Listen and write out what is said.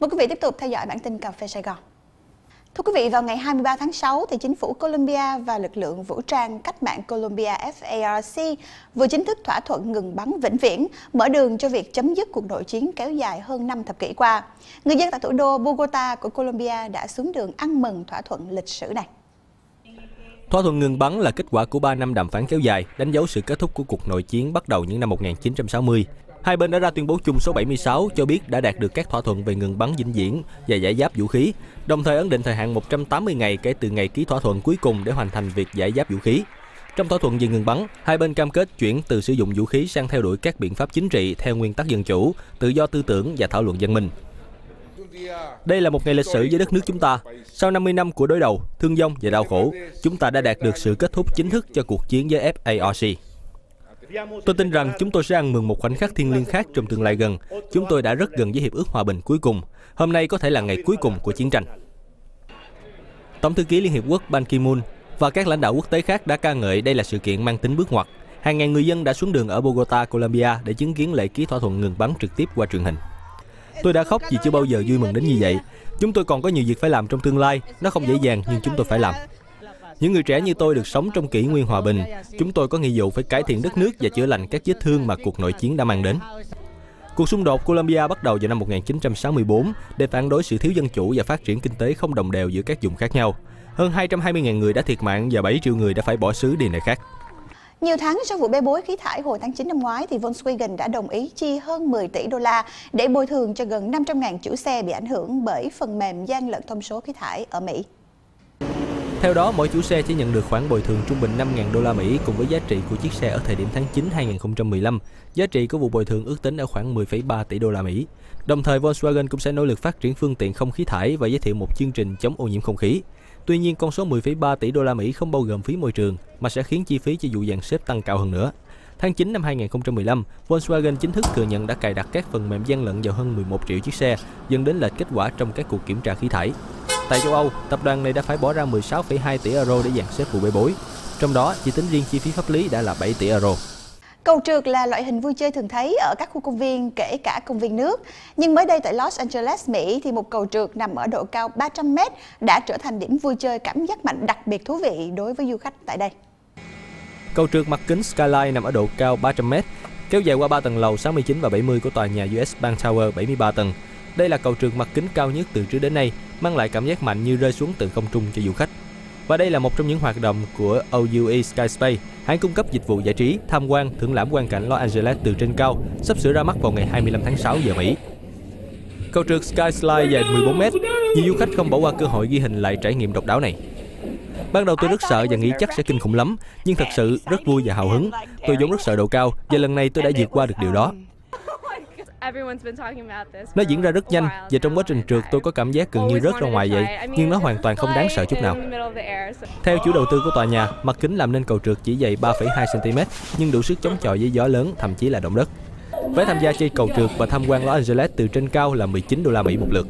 Mời quý vị tiếp tục theo dõi bản tin Cà phê Sài Gòn. Thưa quý vị, vào ngày 23 tháng 6, thì chính phủ Colombia và lực lượng vũ trang cách mạng Colombia FARC vừa chính thức thỏa thuận ngừng bắn vĩnh viễn, mở đường cho việc chấm dứt cuộc nội chiến kéo dài hơn 5 thập kỷ qua. Người dân tại thủ đô Bogota của Colombia đã xuống đường ăn mừng thỏa thuận lịch sử này. Thỏa thuận ngừng bắn là kết quả của 3 năm đàm phán kéo dài, đánh dấu sự kết thúc của cuộc nội chiến bắt đầu những năm 1960. Hai bên đã ra tuyên bố chung số 76 cho biết đã đạt được các thỏa thuận về ngừng bắn vĩnh viễn và giải giáp vũ khí, đồng thời ấn định thời hạn 180 ngày kể từ ngày ký thỏa thuận cuối cùng để hoàn thành việc giải giáp vũ khí. Trong thỏa thuận về ngừng bắn, hai bên cam kết chuyển từ sử dụng vũ khí sang theo đuổi các biện pháp chính trị theo nguyên tắc dân chủ, tự do tư tưởng và thảo luận dân minh. Đây là một ngày lịch sử với đất nước chúng ta. Sau 50 năm của đối đầu, thương vong và đau khổ, chúng ta đã đạt được sự kết thúc chính thức cho cuộc chiến với FARC. Tôi tin rằng chúng tôi sẽ ăn mừng một khoảnh khắc thiêng liêng khác trong tương lai gần. Chúng tôi đã rất gần với hiệp ước hòa bình cuối cùng. Hôm nay có thể là ngày cuối cùng của chiến tranh. Tổng thư ký Liên Hiệp Quốc Ban Ki-moon và các lãnh đạo quốc tế khác đã ca ngợi đây là sự kiện mang tính bước ngoặt. Hàng ngàn người dân đã xuống đường ở Bogota, Colombia để chứng kiến lễ ký thỏa thuận ngừng bắn trực tiếp qua truyền hình. Tôi đã khóc vì chưa bao giờ vui mừng đến như vậy. Chúng tôi còn có nhiều việc phải làm trong tương lai. Nó không dễ dàng nhưng chúng tôi phải làm. Những người trẻ như tôi được sống trong kỷ nguyên hòa bình. Chúng tôi có nghĩa vụ phải cải thiện đất nước và chữa lành các vết thương mà cuộc nội chiến đã mang đến. Cuộc xung đột Colombia bắt đầu vào năm 1964 để phản đối sự thiếu dân chủ và phát triển kinh tế không đồng đều giữa các vùng khác nhau. Hơn 220.000 người đã thiệt mạng và 7 triệu người đã phải bỏ xứ đi nơi khác. Nhiều tháng sau vụ bê bối khí thải hồi tháng 9 năm ngoái, thì Volkswagen đã đồng ý chi hơn 10 tỷ đô la để bồi thường cho gần 500.000 chủ xe bị ảnh hưởng bởi phần mềm gian lận thông số khí thải ở Mỹ. Theo đó, mỗi chủ xe chỉ nhận được khoản bồi thường trung bình 5.000 đô la Mỹ cùng với giá trị của chiếc xe ở thời điểm tháng 9 2015. Giá trị của vụ bồi thường ước tính ở khoảng 10,3 tỷ đô la Mỹ. Đồng thời, Volkswagen cũng sẽ nỗ lực phát triển phương tiện không khí thải và giới thiệu một chương trình chống ô nhiễm không khí. Tuy nhiên, con số 10,3 tỷ đô la Mỹ không bao gồm phí môi trường, mà sẽ khiến chi phí cho vụ dàn xếp tăng cao hơn nữa. Tháng 9 năm 2015, Volkswagen chính thức thừa nhận đã cài đặt các phần mềm gian lận vào hơn 11 triệu chiếc xe, dẫn đến lệch kết quả trong các cuộc kiểm tra khí thải. Tại châu Âu, tập đoàn này đã phải bỏ ra 16,2 tỷ euro để dàn xếp vụ bê bối. Trong đó, chỉ tính riêng chi phí pháp lý đã là 7 tỷ euro. Cầu trượt là loại hình vui chơi thường thấy ở các khu công viên, kể cả công viên nước. Nhưng mới đây tại Los Angeles, Mỹ, thì một cầu trượt nằm ở độ cao 300m đã trở thành điểm vui chơi cảm giác mạnh đặc biệt thú vị đối với du khách tại đây. Cầu trượt mặt kính Skyline nằm ở độ cao 300m, kéo dài qua 3 tầng lầu 69 và 70 của tòa nhà US Bank Tower 73 tầng. Đây là cầu trượt mặt kính cao nhất từ trước đến nay, mang lại cảm giác mạnh như rơi xuống từ không trung cho du khách. Và đây là một trong những hoạt động của OUE Skyspace, hãng cung cấp dịch vụ giải trí, tham quan, thưởng lãm quan cảnh Los Angeles từ trên cao, sắp sửa ra mắt vào ngày 25 tháng 6 giờ Mỹ. Cầu trượt Skyslide dài 14 m, nhiều du khách không bỏ qua cơ hội ghi hình lại trải nghiệm độc đáo này. Ban đầu tôi rất sợ và nghĩ chắc sẽ kinh khủng lắm, nhưng thật sự rất vui và hào hứng. Tôi vốn rất sợ độ cao và lần này tôi đã vượt qua được điều đó. Nó diễn ra rất nhanh và trong quá trình trượt tôi có cảm giác gần như rớt ra ngoài vậy, nhưng nó hoàn toàn không đáng sợ chút nào. Theo chủ đầu tư của tòa nhà, mặt kính làm nên cầu trượt chỉ dày 3,2 cm nhưng đủ sức chống chọi với gió lớn, thậm chí là động đất. Vé tham gia chơi cầu trượt và tham quan Los Angeles từ trên cao là 19 đô la Mỹ một lượt.